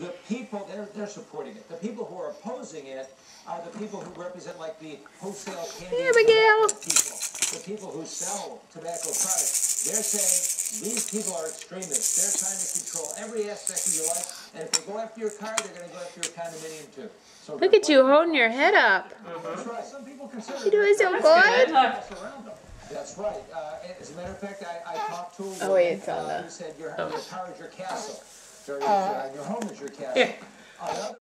The people, they're, they're supporting it. The people who are opposing it are the people who represent like the wholesale candy Here, Miguel. people. The people who sell tobacco products. They're saying these people are extremists. They're trying to control every aspect of your life. And if they go after your car, they're going to go after your condominium too. So Look at you holding your head up. That's right. Some people consider You doing so good? That's around them. That's right. Uh, as a matter of fact, I, I talked to a Oh, wait, it's on uh, the- who said your, your car is your castle. Your, uh, your home is your castle. Uh,